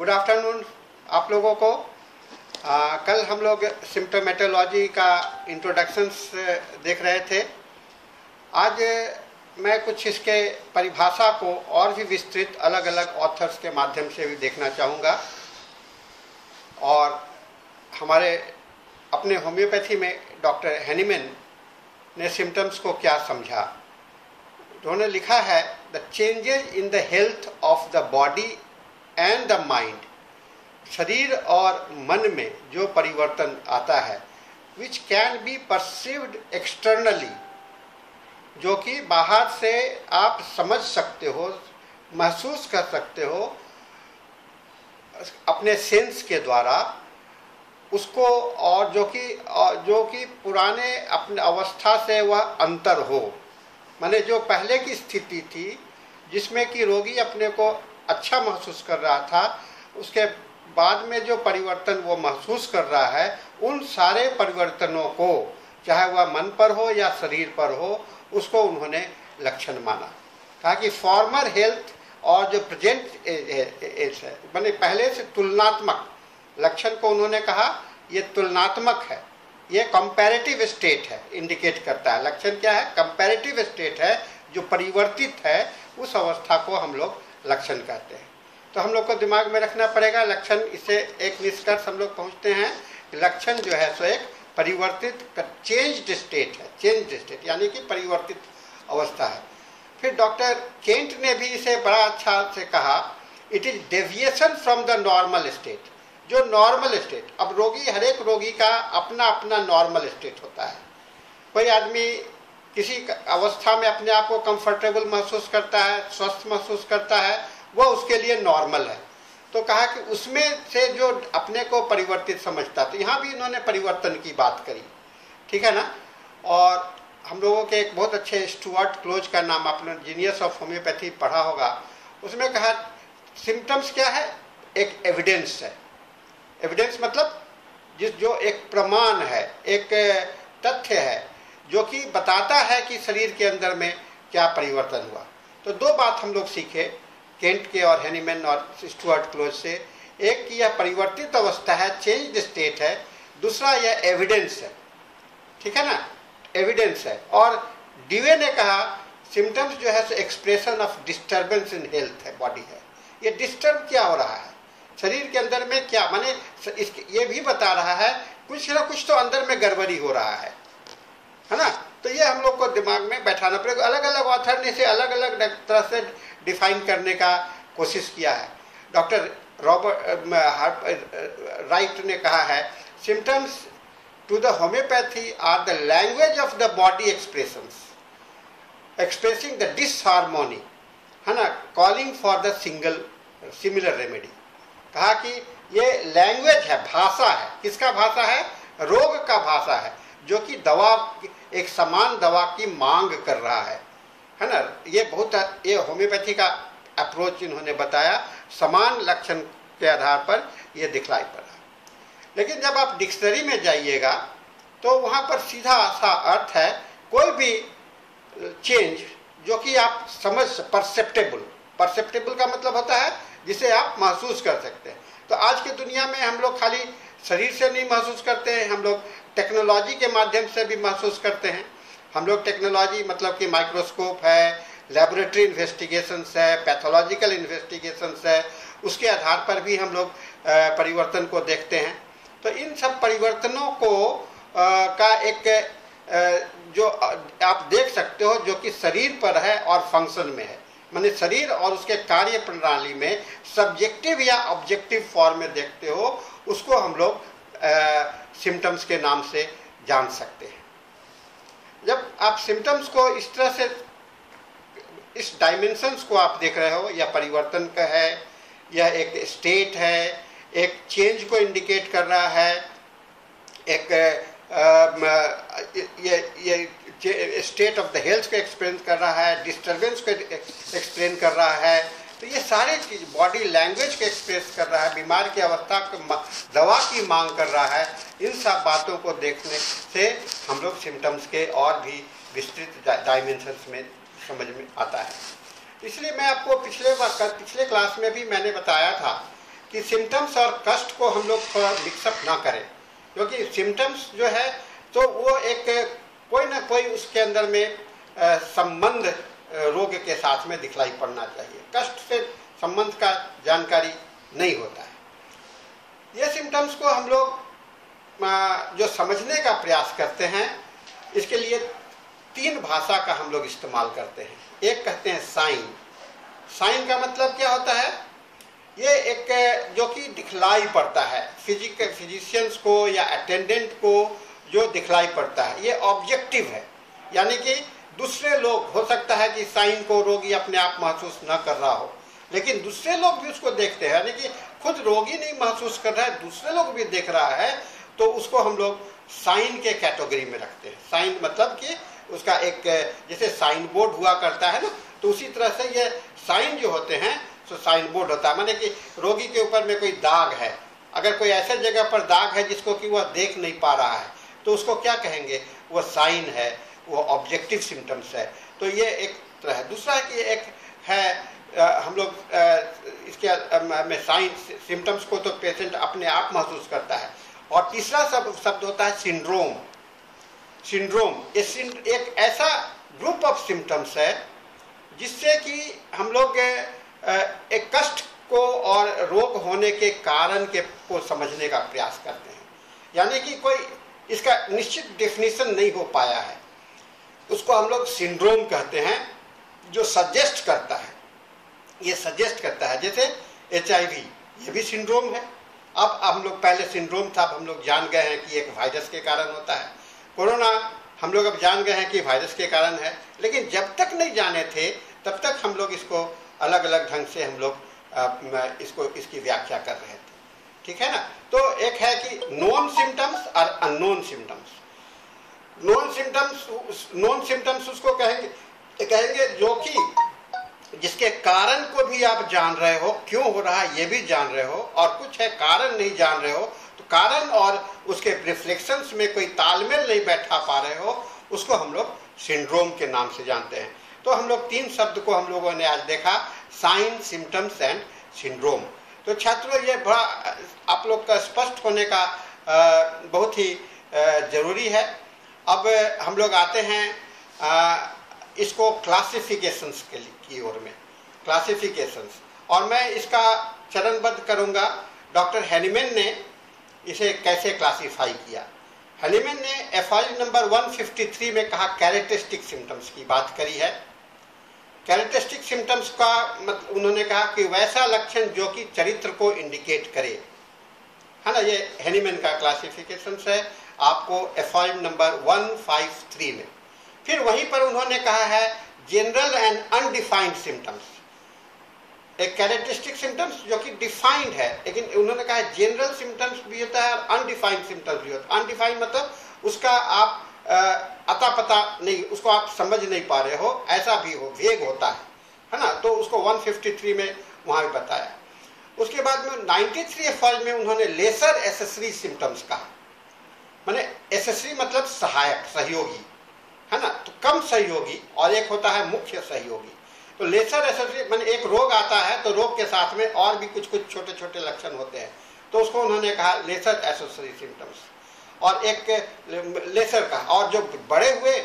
Good afternoon आप लोगों को। आ, कल हम लोग सिम्टोमेटोलॉजी का इंट्रोडक्शंस देख रहे थे। आज मैं कुछ इसके परिभाषा को और भी विस्तृत अलग अलग ऑथर्स के माध्यम से भी देखना चाहूँगा। और हमारे अपने होम्योपैथी में डॉक्टर हैनीमैन ने सिम्टम्स को क्या समझा? उन्होंने लिखा है the changes in the health of the body and the mind शरीर और मन में जो परिवर्तन आता है which can be perceived externally जो कि बाहर से आप समझ सकते हो, महसूस कर सकते हो, अपने सेंस के द्वारा, उसको और जो कि जो कि पुराने अपने अवस्था से वह अंतर हो। माने जो पहले की स्थिति थी, जिसमें कि रोगी अपने को अच्छा महसूस कर रहा था, उसके बाद में जो परिवर्तन वो महसूस कर रहा है, उन सारे परिवर्तनों को, चाहे वह मन पर हो या शरीर पर हो, उसको उन्होंने लक्षण माना। कहा कि फॉर्मर हेल्थ और जो प्रेजेंट एज है, मैंने पहले से तुलनात्मक लक्षण को उन्होंने कहा, ये तुलनात्मक है। ये कंपैरेटिव स्टेट है इंडिकेट करता है। लक्षण क्या है? कंपैरेटिव स्टेट है, जो परिवर्तित है, उस अवस्था को हम लोग लक्षण कहते हैं। तो हम लोग को दिमाग में रखना पड़ेगा, लक्षण इसे एक निष्कर्ष हम लोग पहुँचते हैं लक्षण जो है सो एक परिवर्तित चेंज्ड स्टेट है चेंज्ड स्टेट यानी कि परिवर्तित अवस्था है। फिर डॉक्टर केंट ने भी इसे बड़ा अच्छा से कहा it is deviation from the normal state जो नॉर्मल स्टेट अब रोगी, हर एक रोगी का अपना अपना नॉर्मल स्टेट होता है। कोई आदमी किसी अवस्था में अपने आप को कंफर्टेबल महसूस करता है, स्वस्थ महसूस करता है, वह उसके लिए नॉर्मल है। तो कहा कि उसमें से जो अपने को परिवर्तित समझता तो यहाँ भी इन्होंने परिवर्तन की बात करी। ठीक है ना? और हम लोगों के एक बहुत अच्छे स्टुअर्ट क्लोज का नाम आपने जीनियस ऑफ़ होम्योपैथी पढ़ा होगा। उसमें कहा सिम्टम्स क्या है? एक एविडेंस है। एविडेंस मतलब जिस जो एक प्रमाण है, एक तथ्य है जो कि बताता है कि शरीर के अंदर में क्या परिवर्तन हुआ। तो दो बात हम लोग सीखे, केंट के और हैनीमैन और स्टुअर्ट क्लोज से। एक की यह परिवर्तित अवस्था है चेंज स्टेट है, दूसरा यह एविडेंस है। ठीक है ना? एविडेंस है। और डीवे ने कहा सिम्टम्स जो है expression of disturbance in health है बॉडी है। ये डिस्टर्ब क्या हो रहा है? शरीर के अंदर में क्या? माने ये भी बता रहा है, कुछ ना कुछ तो अंदर में गड़बड़ी हो रहा है। है ना? तो ये हम लोग को दिमाग में बैठाना पड़ेगा। अलग अलग ऑथर ने इसे अलग अलग तरह से डिफाइन करने का कोशिश किया है। डॉक्टर रॉबर्ट राइट ने कहा है symptoms to the homeopathy are the language of the body expression expressing the disharmony है ना? Calling for the single similar remedy कहा कि ये लैंग्वेज है, भाषा है। किसका भाषा है? रोग का भाषा है। जो कि दवा, एक समान दवा की मांग कर रहा है। है ना? ये बहुत, ये होम्योपैथी का अप्रोच इन्होंने बताया। समान लक्षण के आधार पर ये दिखलाई पड़ा। लेकिन जब आप डिक्शनरी में जाइएगा तो वहाँ पर सीधा सा अर्थ है, कोई भी चेंज जो कि आप समझ परसेप्टेबल परसेप्टेबल का मतलब होता है जिसे आप महसूस कर सकते हैं। तो आज की दुनिया में हम लोग खाली शरीर से नहीं महसूस करते हैं हम लोग टेक्नोलॉजी के माध्यम से भी महसूस करते हैं। हम लोग टेक्नोलॉजी मतलब कि माइक्रोस्कोप है लेबोरेटरी इन्वेस्टिगेशंस है पैथोलॉजिकल इन्वेस्टिगेशंस है उसके आधार पर भी हम लोग परिवर्तन को देखते हैं। तो इन सब परिवर्तनों को आ, का एक आ, जो आप देख सकते हो जो कि शरीर पर है और फ़ंक्शन में है। मैंने शरीर और उसके कार्य प्रणाली में सब्जेक्टिव या ऑब्जेक्टिव फॉर्म में देखते हो उसको हम लोग सिम्टम्स के नाम से जान सकते हैं। जब आप सिम्टम्स को इस तरह से इस डायमेंशंस को आप देख रहे हो या परिवर्तन का है या एक स्टेट है एक चेंज को इंडिकेट कर रहा है एक आ, ये ये स्टेट ऑफ़ द हेल्थ को एक्सप्लेन कर रहा है डिस्टर्बेंस को एक्सप्लेन कर रहा है तो ये सारे चीज़ बॉडी लैंग्वेज को एक्सप्रेस कर रहा है, बीमार की अवस्था को दवा की मांग कर रहा है, इन सब बातों को देखने से हम लोग सिम्टम्स के और भी विस्तृत डायमेंशंस में समझ में आता है। इसलिए मैं आपको पिछले पिछले क्लास में भी मैंने बताया था कि सिम्टम्स और कष्ट को हम लोग थोड़ा मिक्सअप ना करें, क्योंकि सिम्टम्स जो है तो वो एक कोई ना कोई उसके अंदर में संबंध रोग के साथ में दिखलाई पड़ना चाहिए। कष्ट से संबंध का जानकारी नहीं होता है। ये सिम्टम्स को हम लोग जो समझने का प्रयास करते हैं, इसके लिए तीन भाषा का हम लोग इस्तेमाल करते हैं। एक कहते हैं साइन साइन का मतलब क्या होता है? ये एक, जो कि दिखलाई पड़ता है। फिजिक फिजिशियंस को या अटेंडेंट को जो दिखलाई पड़ता है, ये ऑब्जेक्टिव है। यानी कि दूसरे लोग, हो सकता है कि साइन को रोगी अपने आप महसूस न कर रहा हो, लेकिन दूसरे लोग भी उसको देखते हैं। यानी कि खुद रोगी नहीं महसूस कर रहा है, दूसरे लोग भी देख रहा है तो उसको हम लोग साइन के कैटेगरी में रखते हैं। साइन मतलब कि उसका एक, जैसे साइन बोर्ड हुआ करता है ना तो उसी तरह से ये साइन जो होते हैं तो साइन बोर्ड होता है। माने कि रोगी के ऊपर में कोई दाग है, अगर कोई ऐसे जगह पर दाग है जिसको कि वह देख नहीं पा रहा है तो उसको क्या कहेंगे? वो साइन है वो ऑब्जेक्टिव सिम्टम्स है। तो ये एक तरह है। दूसरा कि एक है आ, हम लोग इसके में साइन सिम्टम्स को तो पेशेंट अपने आप महसूस करता है। और तीसरा सब शब्द होता है सिंड्रोम सिंड्रोम ये एक ऐसा ग्रुप ऑफ़ सिम्टम्स है जिससे कि हम लोग एक कष्ट को और रोग होने के कारण के को समझने का प्रयास करते हैं। यानी कि कोई इसका निश्चित डेफिनेशन नहीं हो पाया है। उसको हम लोग सिंड्रोम कहते हैं, जो सजेस्ट करता है। ये सजेस्ट करता है, जैसे एचआईवी ये भी सिंड्रोम है। अब हम लोग पहले सिंड्रोम था, अब हम लोग जान गए हैं कि एक वायरस के कारण होता है। कोरोना, हम लोग अब जान गए हैं कि वायरस के कारण है। लेकिन जब तक नहीं जाने थे, तब तक हम लोग इसको अलग अलग ढंग से हम लोग इसको, इसकी व्याख्या कर रहे थे। ठीक है ना? तो एक है कि नॉन सिम्टम्स और unknown symptoms known symptoms known symptoms उसको कहेंगे कहेंगे जो कि जिसके कारण को भी आप जान रहे हो, क्यों हो रहा है, ये भी जान रहे हो, और कुछ है कारण नहीं जान रहे हो तो कारण और उसके रिफ्लेक्शंस में कोई तालमेल नहीं बैठा पा रहे हो, उसको हम लोग सिंड्रोम के नाम से जानते हैं। तो हम लोग तीन शब्द को हम लोगों ने आज देखा साइन सिम्टम्स एंड सिंड्रोम तो छात्रों, ये बड़ा, आप लोग का स्पष्ट होने का बहुत ही ज़रूरी है। अब हम लोग आते हैं इसको क्लासिफिकेशंस के की ओर में। क्लासिफिकेशंस और मैं इसका चरणबद्ध करूँगा। डॉक्टर हैनीमैन ने इसे कैसे क्लासिफाई किया? हैनीमैन ने एफआई नंबर 153 में कहा कैरेक्टरिस्टिक सिम्टम्स की बात करी है। कैरेक्टरिस्टिक सिम्टम्स का मतलब उन्होंने कहा कि वैसा लक्षण जो कि चरित्र को इंडिकेट करे। है ना, ये हेनीमैन का क्लासिफिकेशन है। आपको एफ़ नंबर 153 में। फिर वहीं पर उन्होंने कहा है जनरल एंड अनडिफाइंड सिम्टम्स एक कैरेक्टरिस्टिक सिम्टम्स जो कि डिफाइंड है, लेकिन उन्होंने कहा जनरल सिम्टम्स भी होता है और अनडिफाइंड सिम्टम्स भी होता है। अनडिफाइंड मतलब उसका आप अता पता नहीं, उसको आप समझ नहीं पा रहे हो, ऐसा भी हो, वेग होता है है ना? तो उसको 153 में वहाँ भी बताया। उसके बाद में 93 एफ़ में उन्होंने लेसर एसेसरी सिम्टम्स कहा। मैंने एसेसरी मतलब सहायक, सहयोगी, है ना? तो कम सहयोगी और एक होता है मुख्य सहयोगी। तो लेसर एसेसरी, मैंने एक रोग आता है तो रोग के साथ में और भी कुछ कुछ छोटे छोटे लक्षण होते हैं। तो उसको उन्होंने कहा लेसर एसेसरी सिम्टम्स। और एक लेसर का। और जो बड़े हुए,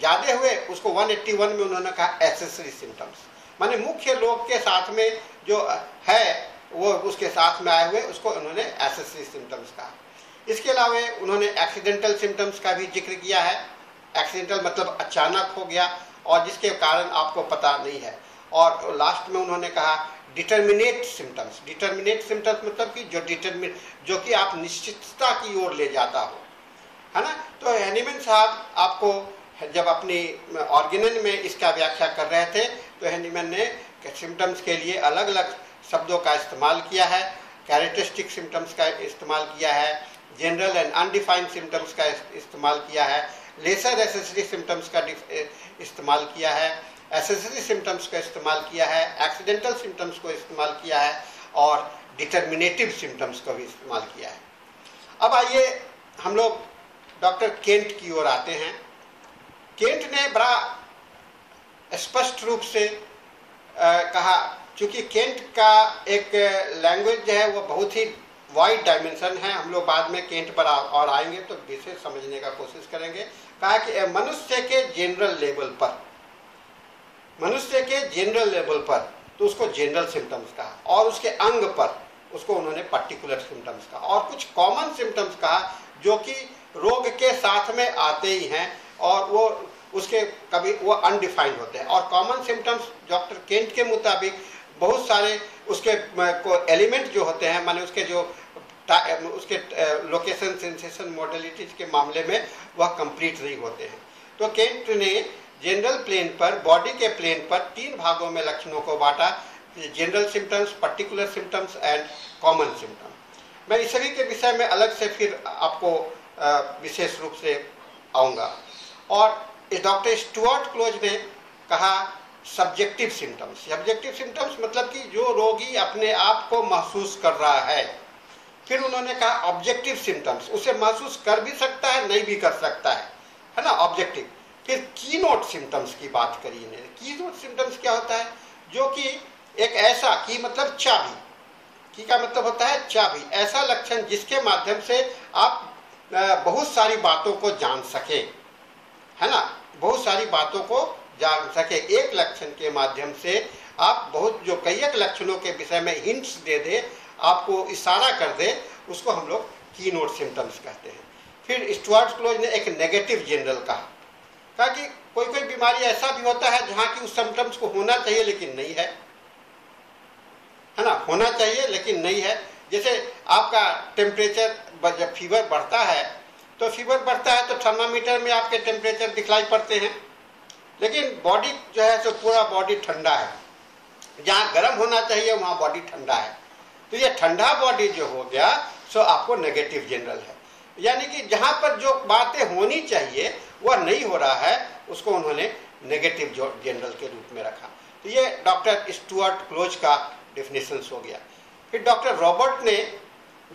ज़्यादा हुए, उसको 181 में उन्होंने कहा एसेसरी सिम्टम्स माने मुख्य लोग के साथ में जो है, वो उसके साथ में आए हुए, उसको उन्होंने एसेसरी सिम्टम्स कहा। इसके अलावा उन्होंने एक्सीडेंटल सिम्टम्स का भी ज़िक्र किया है। एक्सीडेंटल मतलब अचानक हो गया, और जिसके कारण आपको पता नहीं है। और लास्ट में उन्होंने कहा डिटर्मिनेट सिम्टम्स डिटर्मिनेट सिम्टम्स मतलब कि जो डिटर्मिन जो कि आप निश्चितता की ओर ले जाता हो। है ना? तो हैनीमैन साहब आपको जब अपनी ऑर्गेनन में इसका व्याख्या कर रहे थे तो हैनीमैन ने सिम्टम्स के लिए अलग अलग शब्दों का इस्तेमाल किया है कैरेक्टरिस्टिक सिम्टम्स का इस्तेमाल किया है जनरल एंड अनडिफाइंड सिम्टम्स का इस्तेमाल किया है लेसर एसेसरी सिम्टम्स का इस्तेमाल किया है एसेसरी सिम्टम्स का इस्तेमाल किया है एक्सीडेंटल सिम्टम्स को इस्तेमाल किया है, और डिटर्मिनेटिव सिम्टम्स को भी इस्तेमाल किया है। अब आइए हम लोग डॉक्टर केंट की ओर आते हैं। केंट ने बड़ा स्पष्ट रूप से आ, कहा चूँकि केंट का एक लैंग्वेज है वो बहुत ही वाइड डायमेंशन है हम लोग बाद में केंट पर और आएँगे तो विशेष समझने का कोशिश करेंगे। कहा कि मनुष्य के जनरल लेवल पर मनुष्य के जनरल लेवल पर तो उसको जनरल सिम्टम्स कहा और उसके अंग पर उसको उन्होंने पर्टिकुलर सिम्टम्स कहा और कुछ कॉमन सिम्टम्स कहा जो कि रोग के साथ में आते ही हैं और वो उसके कभी वो अनडिफाइंड होते हैं। और कॉमन सिम्टम्स डॉक्टर केंट के मुताबिक बहुत सारे उसके को एलिमेंट जो होते हैं, माने उसके जो उसके लोकेशन सेंसेशन मॉडलिटीज के मामले में वह कंप्लीट नहीं होते हैं। तो केंट ने जनरल प्लेन पर बॉडी के प्लेन पर तीन भागों में लक्षणों को बांटा general symptoms particular symptoms and common symptoms मैं इस सभी के विषय में अलग से फिर आपको विशेष रूप से आऊँगा। और डॉक्टर स्टुअर्ट क्लोज ने कहा सब्जेक्टिव सिम्टम्स सब्जेक्टिव सिम्टम्स मतलब कि जो रोगी अपने आप को महसूस कर रहा है। फिर उन्होंने कहा ऑब्जेक्टिव सिम्टम्स उसे महसूस कर भी सकता है, नहीं भी कर सकता है। है ना? ऑब्जेक्टिव फिर की नोट सिम्टम्स की बात करी इन्हें की नोट सिम्टम्स क्या होता है? जो कि एक ऐसा, की मतलब चाबी। की का मतलब होता है? चाबी। ऐसा लक्षण जिसके माध्यम से आप बहुत सारी बातों को जान सके, है ना? बहुत सारी बातों को जान सके। एक लक्षण के माध्यम से आप बहुत, जो कई एक लक्षणों के विषय में हिंट्स दे दे, आपको इशारा कर दे, उसको हम लोग की नोट सिम्टम्स कहते हैं। फिर स्टुअर्ट क्लोज ने एक नेगेटिव जनरल कहा। कहा कि कोई कोई बीमारी ऐसा भी होता है जहाँ की उस सिम्टम्स को होना चाहिए लेकिन नहीं है। है ना? होना चाहिए लेकिन नहीं है। जैसे आपका टेम्परेचर जब फीवर बढ़ता है तो फीवर बढ़ता है तो थर्मामीटर में आपके टेम्परेचर दिखलाई पड़ते हैं। लेकिन बॉडी जो है तो पूरा बॉडी ठंडा है। जहाँ गर्म होना चाहिए, वहाँ बॉडी ठंडा है। तो ये ठंडा बॉडी जो हो गया, सो आपको नेगेटिव जनरल है। यानी कि जहाँ पर जो बातें होनी चाहिए, वह नहीं हो रहा है, उसको उन्होंने नेगेटिव जनरल के रूप में रखा। तो ये डॉक्टर स्टुअर्ट क्लोज का डिफिनेशन हो गया। फिर डॉक्टर रॉबर्ट ने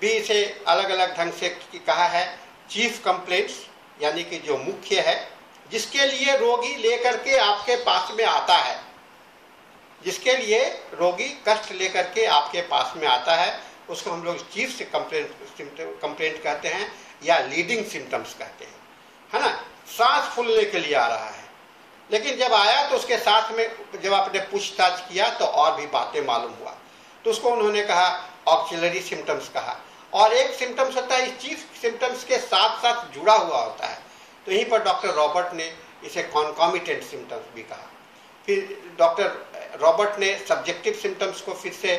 भी इसे अलग अलग ढंग से कहा है चीफ कंप्लेंट्स यानी कि जो मुख्य है, जिसके लिए रोगी लेकर के आपके पास में आता है। जिसके लिए रोगी कष्ट लेकर के आपके पास में आता है, उसको हम लोग चीफ से कंप्लेंट कंप्लेंट कहते हैं, या लीडिंग सिम्टम्स कहते हैं। है ना? सांस फूलने के लिए आ रहा है। लेकिन जब आया तो उसके साथ में जब आपने पूछताछ किया तो और भी बातें मालूम हुआ। तो उसको उन्होंने कहा ऑक्सिलरी सिम्टम्स कहा। और एक सिम्टम्स होता है, इस चीफ सिम्टम्स के साथ साथ जुड़ा हुआ होता है। तो यहीं पर डॉक्टर रॉबर्ट ने इसे कॉन्कॉमिटेंट सिम्टम्स भी कहा। फिर डॉक्टर रॉबर्ट ने सब्जेक्टिव सिम्टम्स को फिर से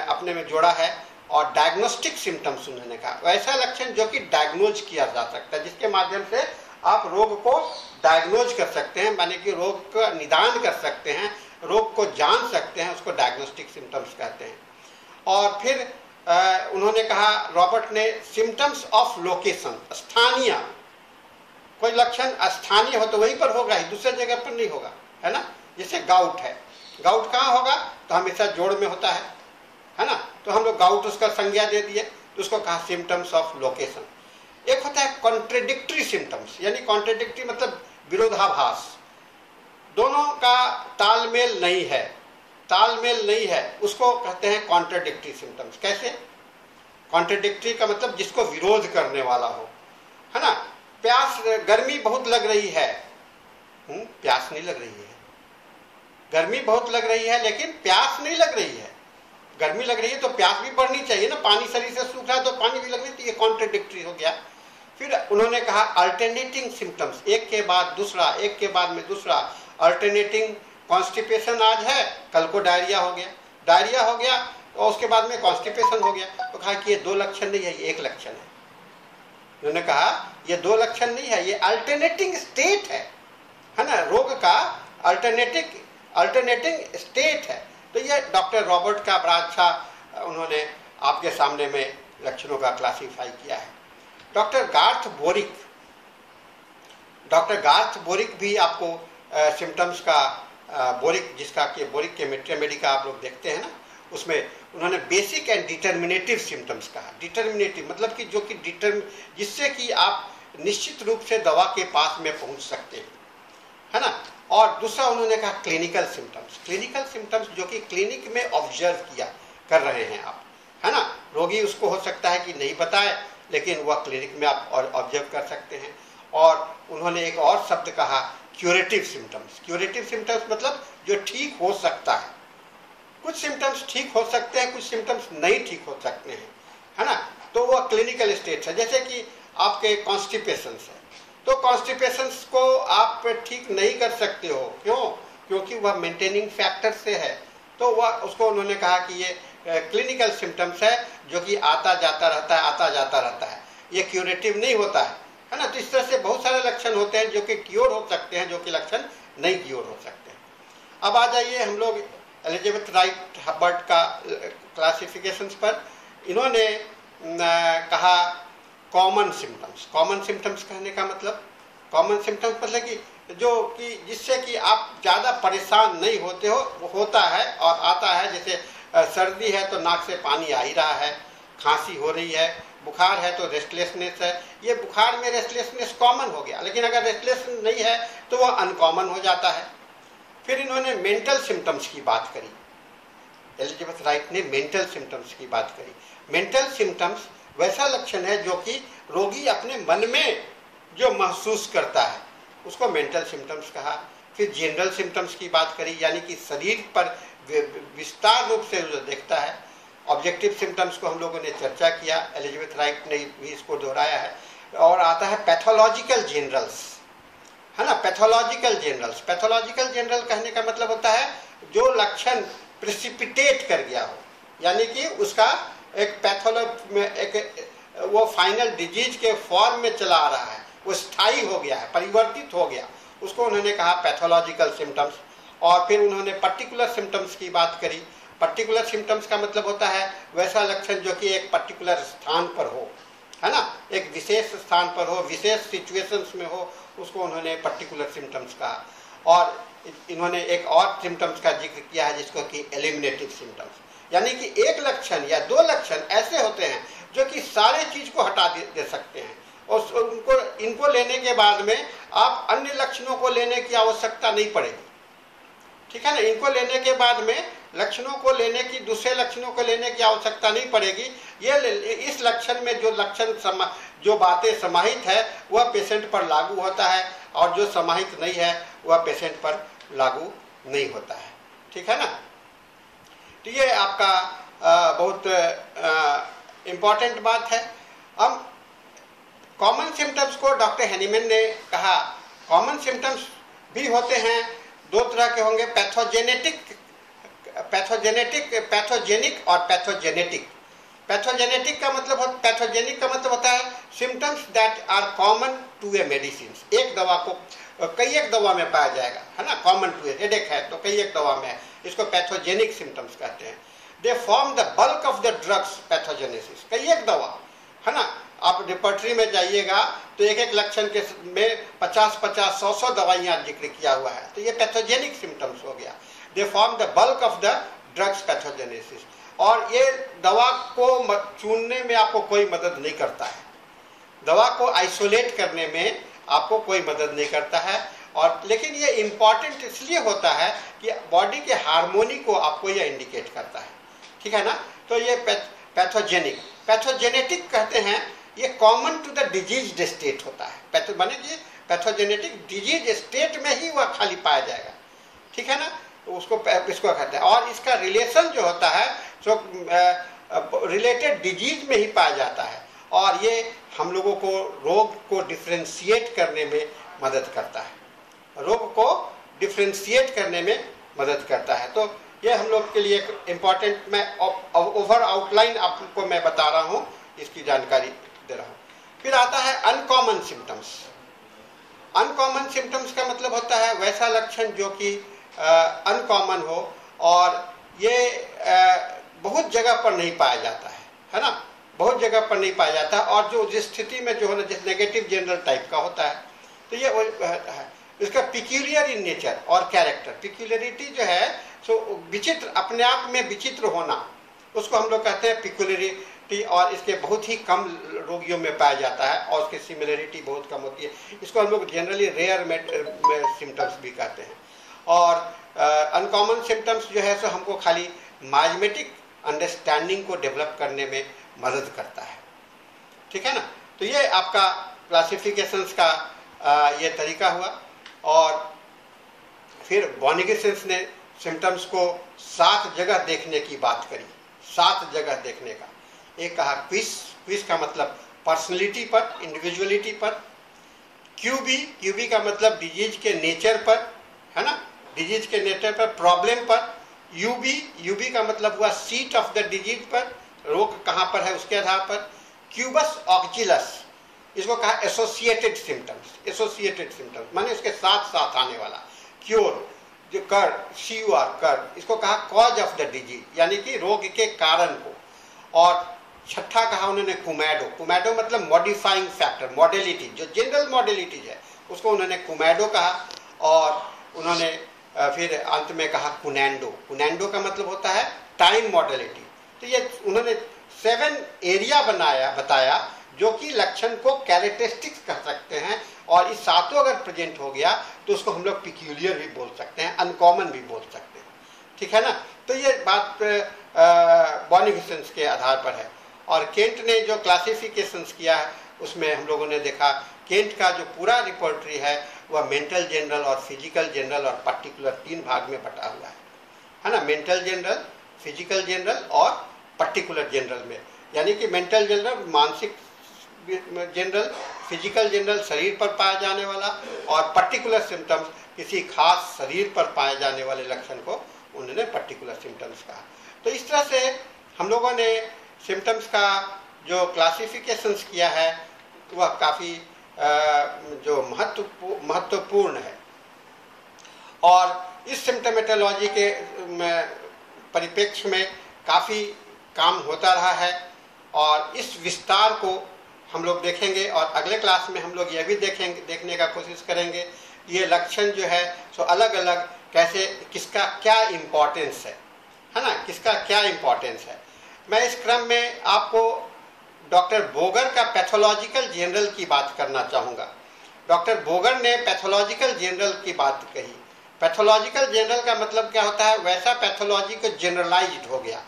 अपने में जोड़ा है और डायग्नोस्टिक सिम्टम्स उन्होंने कहा। वैसा लक्षण जो कि डायग्नोज किया जा सकता है, जिसके माध्यम से आप रोग को डायग्नोज कर सकते हैं, माने कि रोग का निदान कर सकते हैं, रोग को जान सकते हैं, उसको डायग्नोस्टिक सिम्टम्स कहते हैं। और फिर उन्होंने कहा, रॉबर्ट ने सिम्टम्स ऑफ़ लोकेशन, स्थानीय। कोई लक्षण स्थानीय हो तो वहीं पर होगा ही दूसरे जगह पर नहीं होगा, है ना? जैसे गाउट है। गाउट कहाँ होगा? तो हमेशा जोड़ में होता है है ना? तो हम लोग गाउट उसका संज्ञा दे दिए तो उसको कहा सिम्टम्स ऑफ़ लोकेशन। एक होता है कॉन्ट्रेडिक्ट्री सिम्टम्स यानी कॉन्ट्रेडिक्टरी मतलब विरोधाभास। दोनों का तालमेल नहीं है। तालमेल नहीं है उसको कहते हैं कॉन्ट्रेडिक्टरी सिम्टम्स कैसे? कॉन्ट्रेडिक्टरी का मतलब जिसको विरोध करने वाला हो है ना? प्यास गर्मी बहुत लग रही है। हुँ? हम्म, प्यास नहीं लग रही है। गर्मी बहुत लग रही है लेकिन प्यास नहीं लग रही है। गर्मी लग रही है तो प्यास भी बढ़नी चाहिए ना पानी शरीर से सूख रहा है तो पानी भी लग रही तो ये कॉन्ट्रेडिक्टरी हो गया। फिर उन्होंने कहा अल्टरनेटिंग सिम्टम्स एक के बाद दूसरा एक के बाद में दूसरा। अल्टरनेटिंग कॉन्स्टिपेशन आज है, कल को डायरिया हो गया। डायरिया हो गया और उसके बाद में कॉन्स्टिपेशन हो गया। तो कहा कि ये दो लक्षण नहीं है, ये एक लक्षण है। उन्होंने कहा, ये दो लक्षण नहीं है, ये अल्टरनेटिंग स्टेट है। है ना? रोग का अल्टरनेटिव अल्टरनेटिंग स्टेट है। तो ये डॉक्टर रॉबर्ट का बड़ा अच्छा उन्होंने आपके सामने में लक्षणों का क्लासीफाई किया है। Doctor Garth Boericke doctor Garth Boericke भी आपको सिम्टम्स का बोरिक, जिसका कि बोरिक के मेट्रिया आप लोग देखते हैं ना, उसमें उन्होंने बेसिक एंड डिटर्मिनेटिव सिम्टम्स कहा। डिटर्मिनेटिव मतलब कि जो कि डिटर्म जिससे कि आप निश्चित रूप से दवा के पास में पहुँच सकते हैं। है ना? और दूसरा उन्होंने कहा क्लिनिकल सिम्टम्स क्लिनिकल सिम्टम्स जो कि क्लिनिक में ऑब्ज़र्व किया कर रहे हैं आप। है ना? रोगी उसको हो सकता है कि नहीं बताए, लेकिन वह क्लिनिक में आप ऑब्ज़र्व कर सकते हैं। और उन्होंने एक और शब्द कहा क्यूरेटिव सिम्टम्स क्यूरेटिव सिम्टम्स मतलब जो ठीक हो सकता है। कुछ सिम्टम्स ठीक हो सकते हैं, कुछ सिम्टम्स नहीं ठीक हो सकते हैं। है ना? तो वह क्लिनिकल स्टेट है। जैसे कि आपके कॉन्स्टिपेशन है। तो कॉन्स्टिपेशन को आप ठीक नहीं कर सकते हो। क्यों? क्योंकि वह मेंटेनिंग फैक्टर से है। तो वह उसको उन्होंने कहा कि ये क्लिनिकल सिम्टम्स है जो कि आता जाता रहता है, आता जाता रहता है। ये क्यूरेटिव नहीं होता है। है ना? तो इस तरह से बहुत सारे लक्षण होते हैं जो कि क्योर हो सकते हैं, जो कि लक्षण नहीं क्योर हो सकते हैं। अब आ जाइए हम लोग एलिजेबेथ राइट हबर्ट का क्लासिफिकेशन पर। इन्होंने कहा कॉमन सिम्टम्स कॉमन सिम्टम्स कहने का मतलब? कॉमन सिम्टम्स मतलब कि, जो कि, जिससे कि आप ज़्यादा परेशान नहीं होते हो, होता है और आता है। जैसे सर्दी है तो नाक से पानी आ ही रहा है, खांसी हो रही है बुखार है तो रेस्टलेसनेस है। ये बुखार में रेस्टलेसनेस कॉमन हो गया। लेकिन अगर रेस्टलेस नहीं है तो वह अनकॉमन हो जाता है। फिर इन्होंने मेंटल सिम्टम्स की बात करी। एलिजाबेथ राइट ने मेंटल सिम्टम्स की बात करी। मेंटल सिम्टम्स वैसा लक्षण है जो कि रोगी अपने मन में जो महसूस करता है, उसको मेंटल सिम्टम्स कहा। फिर जनरल सिम्टम्स की बात करी, यानी कि शरीर पर विस्तार रूप से देखता है। ऑब्जेक्टिव सिम्टम्स को हम लोगों ने चर्चा किया एलिजाबेथ राइट ने भी इसको दोहराया है, और आता है पैथोलॉजिकल जनरल्स है ना? पैथोलॉजिकल जनरल्स पैथोलॉजिकल जनरल कहने का मतलब होता है जो लक्षण प्रिसिपिटेट कर गया हो, यानी कि उसका एक पैथोलॉ एक, वो फाइनल डिज़ीज़ के फॉर्म में चला आ रहा है, वो स्थायी हो गया है, परिवर्तित हो गया। उसको उन्होंने कहा पैथोलॉजिकल सिम्टम्स और फिर उन्होंने पर्टिकुलर सिम्टम्स की बात करी पर्टिकुलर सिम्टम्स का मतलब होता है वैसा लक्षण जो कि एक पर्टिकुलर स्थान पर हो है ना? एक विशेष स्थान पर हो विशेष सिचुएशंस में हो उसको उन्होंने पर्टिकुलर सिम्टम्स कहा। और इन्होंने एक और सिम्टम्स का ज़िक्र किया है जिसको कि एलिमिनेटिव सिम्टम्स यानी कि एक लक्षण या दो लक्षण ऐसे होते हैं जो कि सारे चीज़ को हटा दे, दे सकते हैं। और उनको इनको लेने के बाद में आप अन्य लक्षणों को लेने की आवश्यकता नहीं पड़ेगी। ठीक है ना? इनको लेने के बाद में लक्षणों को लेने की दूसरे लक्षणों को लेने की आवश्यकता नहीं पड़ेगी। ये इस लक्षण में जो लक्षण जो बातें समाहित है वह पेशेंट पर लागू होता है और जो समाहित नहीं है वह पेशेंट पर लागू नहीं होता है। ठीक है ना? तो ये आपका आ, बहुत इंपॉर्टेंट बात है। अब कॉमन सिम्टम्स को डॉक्टर हेनीमैन ने कहा। कॉमन सिम्टम्स भी होते हैं दो तरह के होंगे पैथोजेनेटिक पैथोजेनेटिक पैथोजेनिक और पैथोजेनेटिक पैथोजेनेटिक का मतलब पैथोजेनिक का मतलब होता है symptoms that are common to a medicine एक दवा को, कई एक दवा में पाया जाएगा, है ना? कॉमन टू ए हेडेक है तो कई एक दवा में है, इसको पैथोजेनिक सिम्टम्स कहते हैं. They form the bulk of the drug's pathogenesis कई एक दवा, है ना? आप रिपोर्टरी में जाइएगा तो एक एक लक्षण के में 50 50 सौ सौ दवाइयाँ ज़िक्र किया हुआ है। तो ये पैथोजेनिक सिम्टम्स हो गया। They form the bulk of the drug's pathogenesis और ये दवा को चुनने में आपको कोई मदद नहीं करता है। दवा को आइसोलेट करने में आपको कोई मदद नहीं करता है। और लेकिन ये इंपॉर्टेंट इसलिए होता है कि बॉडी के हार्मोनी को आपको ये इंडिकेट करता है। ठीक है ना? तो ये पैथोजेनिक पैथोजेनेटिक कहते हैं ये common to the disease state होता है। माने कि पैथोजेनेटिक डिज़ीज़ स्टेट में ही वह खाली पाया जाएगा। ठीक है ना? तो उसको इसको कहते हैं? और इसका रिलेशन जो होता है जो रिलेटेड डिज़ीज़ में ही पाया जाता है। और ये हम लोगों को रोग को डिफ्रेंशिएट करने में मदद करता है। रोग को डिफ्रेंशिएट करने में मदद करता है। तो ये हम लोग के लिए एक इंपॉर्टेंट मैं ओवर आउटलाइन आपको मैं बता रहा हूँ। इसकी जानकारी दे रहा हूँ। फिर आता है अनकॉमन सिम्टम्स अनकॉमन सिम्टम्स का मतलब होता है वैसा लक्षण जो कि अनकॉमन हो और ये आ, बहुत जगह पर नहीं पाया जाता है है ना? बहुत जगह पर नहीं पाया जाता और जो जिस स्थिति में जो है जिस नेगेटिव जनरल टाइप का होता है तो ये है। इसका पिक्यूलियर इन नेचर और कैरेक्टर पिक्यूलरिटी जो है सो विचित्र अपने आप में विचित्र होना उसको हम लोग कहते हैं पिक्यूलरी और इसके बहुत ही कम रोगियों में पाया जाता है और उसकी सिमिलरिटी बहुत कम होती है। इसको हम लोग जनरली रेयर सिम्टम्स भी कहते हैं। और अनकॉमन uh, सिम्टम्स जो है सो हमको खाली माइजमेटिक अंडरस्टैंडिंग को डेवलप करने में मदद करता है। ठीक है ना? तो ये आपका क्लासिफिकेशंस का आ, ये तरीका हुआ। और फिर बॉनिगेसेंस ने सिम्टम्स को सात जगह देखने की बात करी। सात जगह देखने का। एक कहा क्विज क्विज का मतलब पर्सनैलिटी पर इंडिविजुअलिटी पर क्यूबी क्यूबी का मतलब डिज़ीज़ के नेचर पर, है ना? डिज़ीज़ के नेचर पर प्रॉब्लम पर यूबी यूबी का मतलब हुआ सीट ऑफ़ द डिज़ीज़ पर, रोग कहाँ पर है उसके आधार पर, क्यूबस ऑक्जिलस, इसको कहा एसोसिएटेड सिम्टम्स एसोसिएटेड सिम्टम्स माने उसके साथ साथ आने वाला क्योर जो कर सी आर कर, इसको कहा कॉज ऑफ़ द डिज़ीज़ यानी कि रोग के कारण को, और छठा कहा उन्होंने, कुमैडो। कुमैडो मतलब मॉडिफाइंग फैक्टर मॉडलिटी जो जनरल मॉडलिटीज है, उसको उन्होंने कुमैडो कहा और उन्होंने फिर अंत में कहा कुनैंडो। कुनैंडो का मतलब होता है टाइम मॉडलिटी तो ये उन्होंने सेवन एरिया बनाया, बताया, जो कि लक्षण को कैरेक्टरिस्टिक्स कह सकते हैं और इस सातों अगर प्रेजेंट हो गया तो उसको हम लोग पिक्यूलियर भी बोल सकते हैं अनकॉमन भी बोल सकते हैं। ठीक है ना? तो ये बात बॉनिफिशंस के आधार पर है। और केंट ने जो क्लासिफिकेशंस किया है, उसमें हम लोगों ने देखा, केंट का जो पूरा रिपोर्टरी है, वह मेंटल जनरल और फ़िज़िकल जनरल और पर्टिकुलर तीन भाग में बटा हुआ है। है ना? मेंटल जनरल फ़िज़िकल जनरल और पर्टिकुलर जनरल में। यानी कि मेंटल जनरल मानसिक जनरल फ़िज़िकल जनरल शरीर पर पाया जाने वाला और पर्टिकुलर सिम्टम्स किसी खास शरीर पर पाए जाने वाले लक्षण को उन्होंने पर्टिकुलर सिम्टम्स कहा। तो इस तरह से हम लोगों ने सिम्टम्स का जो क्लासिफिकेशंस किया है, वह काफ़ी जो महत्व, महत्वपूर्ण है। और इस सिम्टमेटोलॉजी के परिप्रेक्ष्य में काफ़ी काम होता रहा है और इस विस्तार को हम लोग देखेंगे और अगले क्लास में हम लोग यह भी देखेंगे, देखने का कोशिश करेंगे, ये लक्षण जो है, सो अलग अलग कैसे, किसका क्या इम्पोर्टेंस है है ना? किसका क्या इम्पोर्टेंस है? मैं इस क्रम में आपको डॉक्टर बोगर का पैथोलॉजिकल जनरल की बात करना चाहूँगा। डॉक्टर बोगर ने पैथोलॉजिकल जनरल की बात कही। पैथोलॉजिकल जनरल का मतलब क्या होता है? वैसा पैथोलॉजी को जनरलाइज हो गया।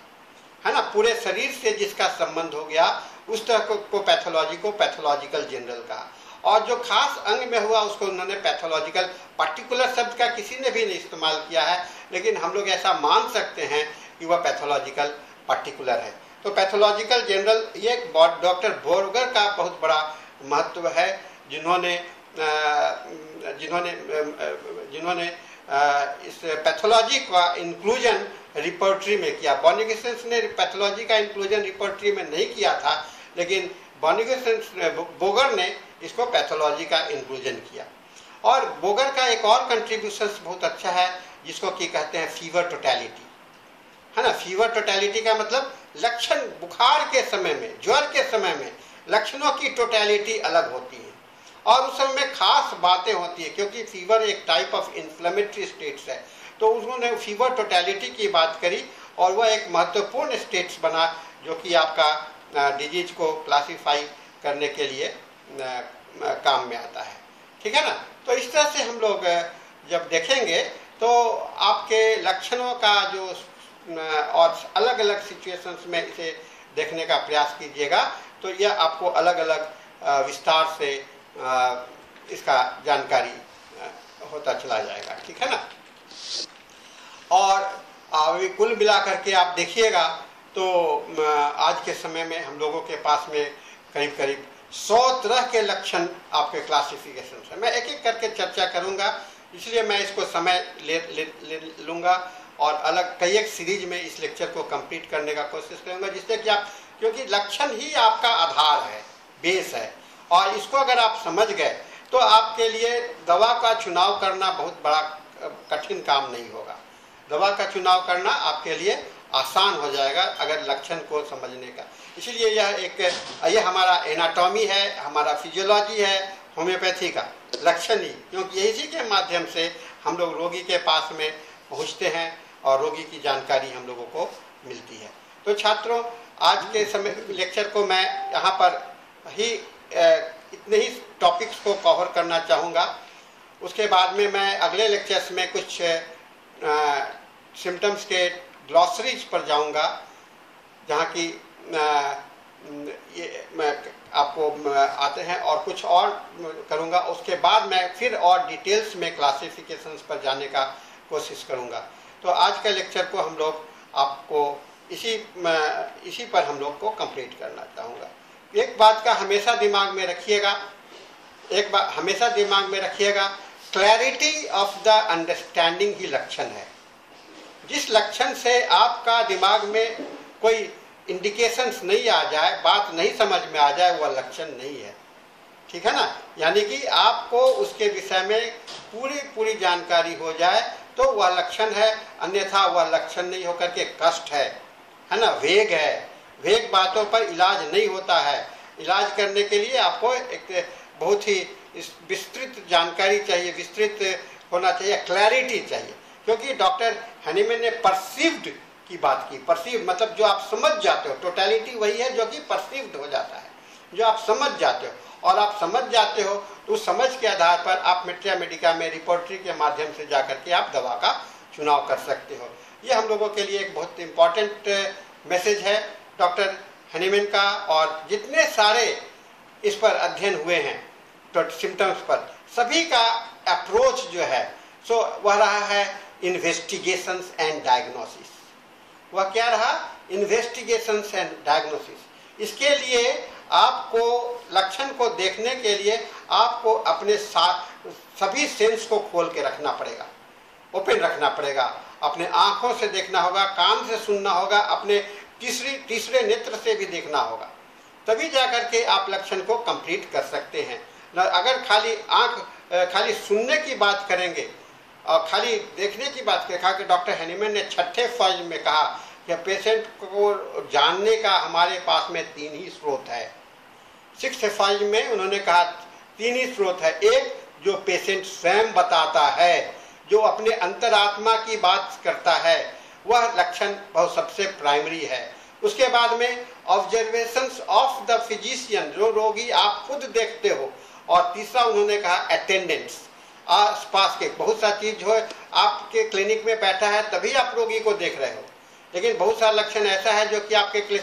है ना? पूरे शरीर से जिसका संबंध हो गया उस तरह को, को पैथोलॉजी को पैथोलॉजिकल जनरल कहा। और जो खास अंग में हुआ उसको उन्होंने पैथोलॉजिकल पर्टिकुलर शब्द का किसी ने भी नहीं इस्तेमाल किया है। लेकिन हम लोग ऐसा मान सकते हैं कि वह पैथोलॉजिकल पर्टिकुलर है। तो पैथोलॉजिकल जनरल ये डॉक्टर बोरगर का बहुत बड़ा महत्व है, जिन्होंने जिन्होंने जिन्होंने इस पैथोलॉजी का इंक्लूजन रिपोर्टरी में किया। बॉनिगेसेंस ने पैथोलॉजी का इंक्लूजन रिपोर्टरी में नहीं किया था, लेकिन बॉनिगेसेंस बोगर ने इसको पैथोलॉजी का इंक्लूजन किया। और बोगर का एक और कंट्रीब्यूशन बहुत अच्छा है, जिसको की कहते हैं फीवर टोटैलिटी है ना फीवर टोटैलिटी का मतलब लक्षण बुखार के समय में, ज्वर के समय में लक्षणों की टोटैलिटी अलग होती है। और उस समय में खास बातें होती है, क्योंकि फीवर एक टाइप ऑफ़ इन्फ्लेमेटरी स्टेट्स है। तो उन्होंने फीवर टोटैलिटी की बात करी और वह एक महत्वपूर्ण स्टेट्स बना, जो कि आपका डिज़ीज़ को क्लासीफाई करने के लिए काम में आता है। ठीक है ना? तो इस तरह से हम लोग जब देखेंगे तो आपके लक्षणों का जो और अलग अलग सिचुएशंस में इसे देखने का प्रयास कीजिएगा। तो यह आपको अलग अलग विस्तार से इसका जानकारी होता चला जाएगा। ठीक है ना? और अभी कुल मिलाकर के आप देखिएगा तो आज के समय में हम लोगों के पास में करीब करीब सौ तरह के लक्षण आपके क्लासिफिकेशन है। मैं एक एक करके चर्चा करूँगा इसलिए मैं इसको समय ले, ले, ले लूँगा। और अलग कई एक सीरीज़ में इस लेक्चर को कंप्लीट करने का कोशिश करूँगा, जिससे कि आप, क्योंकि लक्षण ही आपका आधार है बेस है। और इसको अगर आप समझ गए तो आपके लिए दवा का चुनाव करना बहुत बड़ा कठिन काम नहीं होगा। दवा का चुनाव करना आपके लिए आसान हो जाएगा, अगर लक्षण को समझने का। इसलिए यह एक, यह हमारा एनाटॉमी है, हमारा फिजियोलॉजी है होम्योपैथी का लक्षण ही, क्योंकि इसी के माध्यम से हम लोग रोगी के पास में पहुँचते हैं। और रोगी की जानकारी हम लोगों को मिलती है। तो छात्रों, आज के समय लेक्चर को मैं यहाँ पर ही इतने ही टॉपिक्स को कवर करना चाहूँगा। उसके बाद में मैं अगले लेक्चर्स में कुछ सिम्टम्स के ग्लॉसरीज पर जाऊँगा, जहाँ की ये मैं आपको आते हैं और कुछ और करूँगा। उसके बाद मैं फिर और डिटेल्स में क्लासिफिकेशंस पर जाने का कोशिश करूँगा। तो आज का लेक्चर को हम लोग आपको इसी इसी पर हम लोग को कंप्लीट करना चाहूँगा। एक बात का हमेशा दिमाग में रखिएगा, एक बात हमेशा दिमाग में रखिएगा क्लैरिटी ऑफ़ द अंडरस्टैंडिंग ही लक्षण है। जिस लक्षण से आपका दिमाग में कोई इंडिकेशंस नहीं आ जाए, बात नहीं समझ में आ जाए, वह लक्षण नहीं है। ठीक है ना? यानी कि आपको उसके विषय में पूरी पूरी जानकारी हो जाए तो वह लक्षण है, अन्यथा वह लक्षण नहीं होकर के कष्ट है। है ना? वेग है। वेग बातों पर इलाज नहीं होता है। इलाज करने के लिए आपको एक बहुत ही विस्तृत जानकारी चाहिए, विस्तृत होना चाहिए क्लैरिटी चाहिए। क्योंकि डॉक्टर हनीमैन ने परसिव्ड की बात की। परसीव मतलब जो आप समझ जाते हो। टोटलिटी वही है जो कि परसिव्ड हो जाता है। जो आप समझ जाते हो। और आप समझ जाते हो तो उस समझ के आधार पर आप मिट्रिया मेडिका में रिपोर्टरी के माध्यम से जाकर के आप दवा का चुनाव कर सकते हो। ये हम लोगों के लिए एक बहुत इंपॉर्टेंट मैसेज है। डॉक्टर हनीमैन का और जितने सारे इस पर अध्ययन हुए हैं तो सिम्टम्स पर, सभी का अप्रोच जो है सो वह रहा है इन्वेस्टिगेशंस एंड डायग्नोसिस वह क्या रहा? इन्वेस्टिगेशन एंड डायग्नोसिस इसके लिए आपको लक्षण को देखने के लिए आपको अपने साथ सभी सेंस को खोल के रखना पड़ेगा। ओपन रखना पड़ेगा। अपने आँखों से देखना होगा, कान से सुनना होगा, अपने तीसरी, तीसरे नेत्र से भी देखना होगा। तभी जाकर के आप लक्षण को कंप्लीट कर सकते हैं। अगर खाली आँख खाली सुनने की बात करेंगे, और खाली देखने की बात करें कि डॉक्टर हैनीमैन ने छठे फ़र्ज़ में कहा कि पेशेंट को जानने का हमारे पास में तीन ही स्रोत है। सिक्स फ़र्ज़ में उन्होंने कहा, तीन ही स्रोत है। एक, जो पेशेंट स्वयं बताता है, जो अपने अंतरात्मा की बात करता है, वह लक्षण बहुत सबसे प्राइमरी है। उसके बाद में ऑब्जर्वेशन ऑफ़ द फिजिशियन जो रोगी आप खुद देखते हो। और तीसरा उन्होंने कहा अटेंडेंट्स आस पास के बहुत सा चीज़ है, आपके क्लिनिक में बैठा है, तभी आप रोगी को देख रहे हो। लेकिन बहुत सारा लक्षण ऐसा है जो कि आपके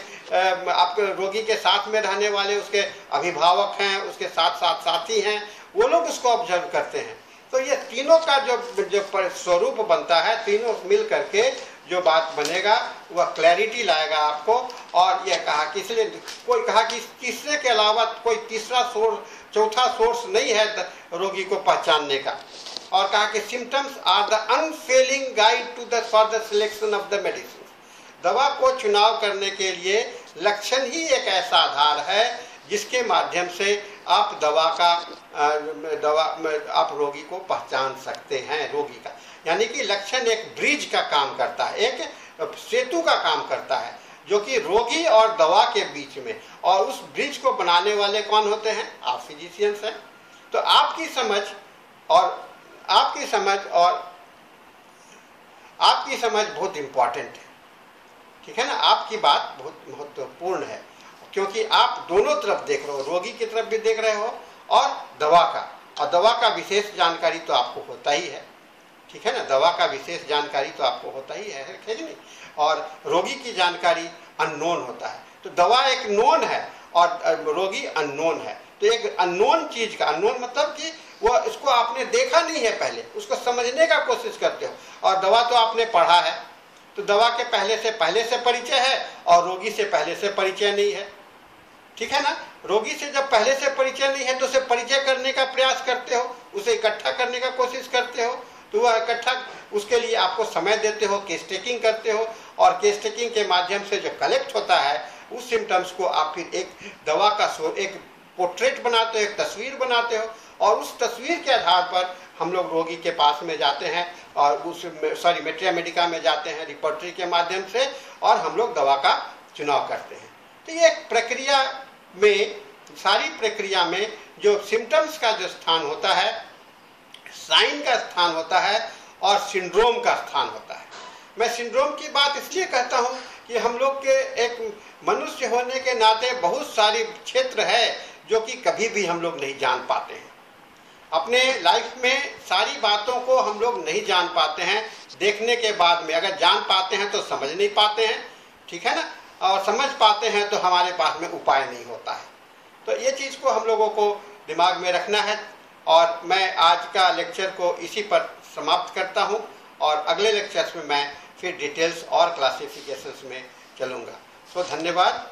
आपके रोगी के साथ में रहने वाले, उसके अभिभावक हैं, उसके साथ साथ साथी हैं, वो लोग उसको ऑब्ज़र्व करते हैं। तो ये तीनों का जो जो स्वरूप बनता है, तीनों मिल करके जो बात बनेगा, वह क्लैरिटी लाएगा आपको, और यह कहा कि इसलिए कोई कहा कि तीसरे के अलावा कोई तीसरा सोर्स चौथा सोर्स नहीं है रोगी को पहचानने का। और कहा कि symptoms are the unfailing guide to the for the selection of the medicine दवा को चुनाव करने के लिए लक्षण ही एक ऐसा आधार है जिसके माध्यम से आप दवा का दवा, आप रोगी को पहचान सकते हैं, रोगी का। यानी कि लक्षण एक ब्रिज का काम करता है, एक सेतु का काम करता है, जो कि रोगी और दवा के बीच में। और उस ब्रिज को बनाने वाले कौन होते हैं? आप फिजिशियंस हैं। तो आपकी समझ और आपकी समझ और आपकी समझ बहुत इंपॉर्टेंट है। ठीक है ना? आपकी बात बहुत महत्वपूर्ण है, क्योंकि आप दोनों तरफ़ देख रहे हो, रोगी की तरफ़ भी देख रहे हो और दवा का। और दवा का विशेष जानकारी तो आपको होता ही है। ठीक है ना? दवा का विशेष जानकारी तो आपको होता ही है है नहीं? और रोगी की जानकारी अननोन होता है। तो दवा एक नोन है और रोगी अननोन है। तो एक अननोन चीज़ का अननोन मतलब कि वह इसको आपने देखा नहीं है पहले, उसको समझने का कोशिश करते हो। और दवा तो आपने पढ़ा है तो दवा के पहले से पहले से परिचय है और रोगी से पहले से परिचय नहीं है। ठीक है ना? रोगी से जब पहले से परिचय नहीं है तो उसे परिचय करने का प्रयास करते हो, उसे इकट्ठा करने का कोशिश करते हो तो वह इकट्ठा उसके लिए आपको समय देते हो, केस टेकिंग करते हो और केस टेकिंग के माध्यम से जो कलेक्ट होता है, उस सिम्टम्स को आप फिर एक दवा का एक पोर्ट्रेट बनाते हो, एक तस्वीर बनाते हो और उस तस्वीर के आधार पर हम लोग रोगी के पास में जाते हैं और उस सॉरी मेट्रिया मेडिका में जाते हैं रिपोर्टरी के माध्यम से और हम लोग दवा का चुनाव करते हैं। तो ये प्रक्रिया में, सारी प्रक्रिया में जो सिम्टम्स का जो स्थान होता है साइन का स्थान होता है और सिंड्रोम का स्थान होता है। मैं सिंड्रोम की बात इसलिए कहता हूँ कि हम लोग के एक मनुष्य होने के नाते बहुत सारी क्षेत्र है जो कि कभी भी हम लोग नहीं जान पाते हैं। अपने लाइफ में सारी बातों को हम लोग नहीं जान पाते हैं। देखने के बाद में अगर जान पाते हैं तो समझ नहीं पाते हैं, ठीक है ना? और समझ पाते हैं तो हमारे पास में उपाय नहीं होता है। तो ये चीज़ को हम लोगों को दिमाग में रखना है और मैं आज का लेक्चर को इसी पर समाप्त करता हूँ और अगले लेक्चर्स में मैं फिर डिटेल्स और क्लासिफिकेशंस में चलूँगा। सो धन्यवाद।